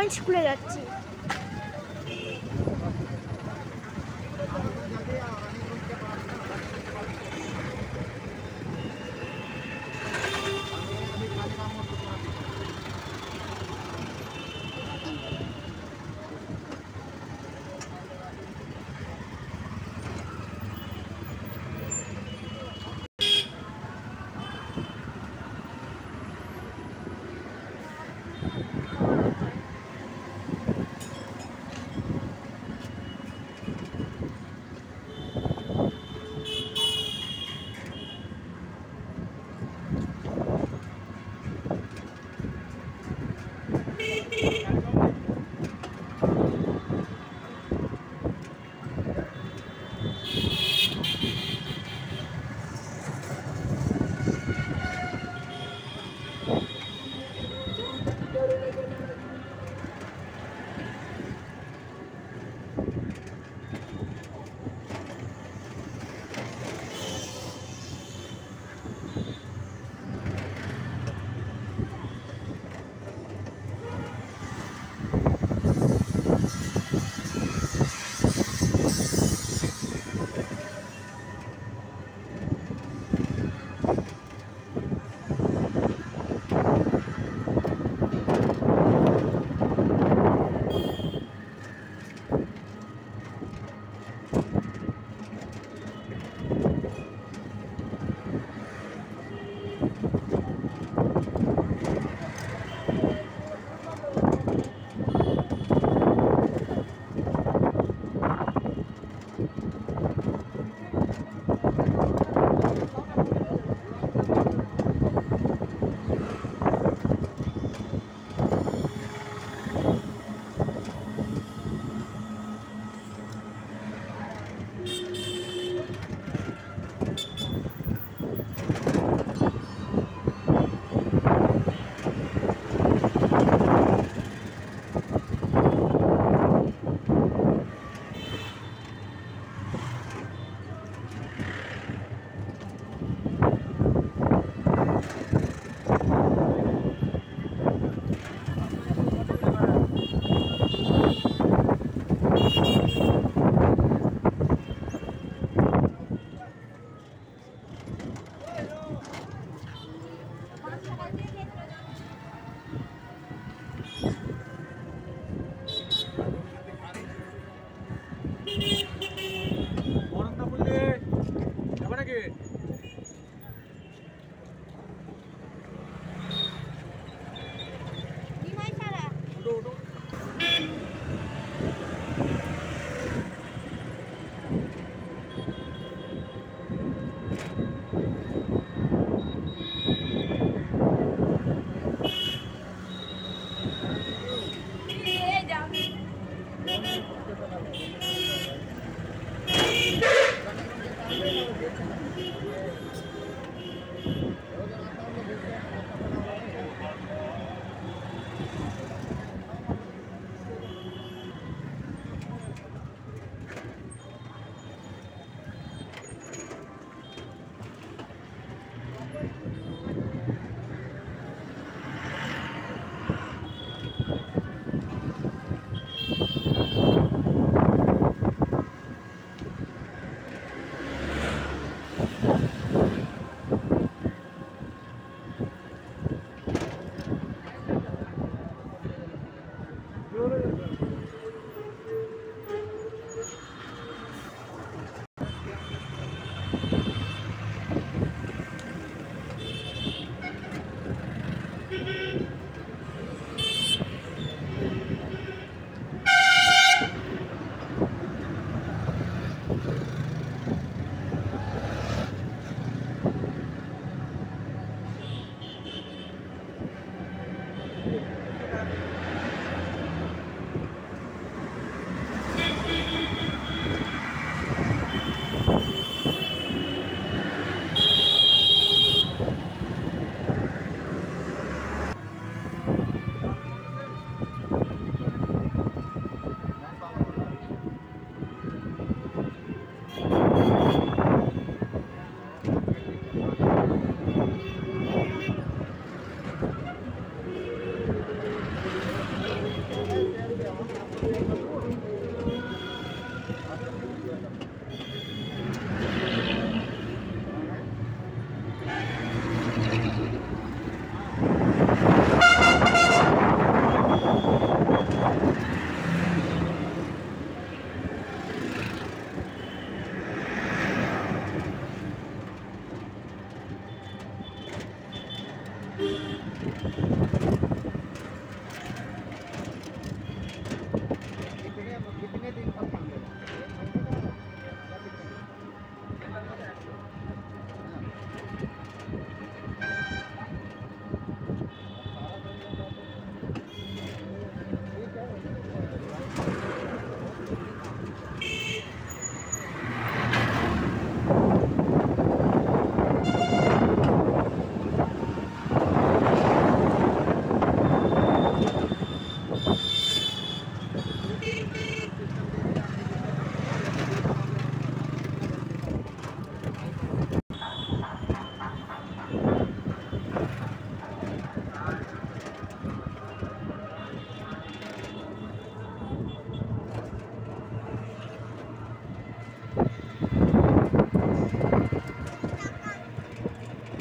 এখন স্কুলে যাচ্ছি।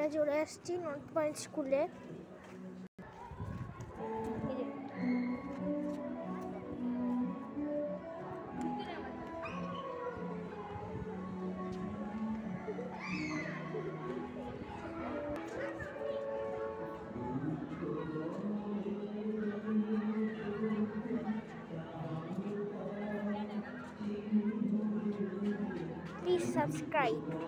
আমরা চলে আসছি নর্থ পয়েন্ট স্কুলে Please subscribe.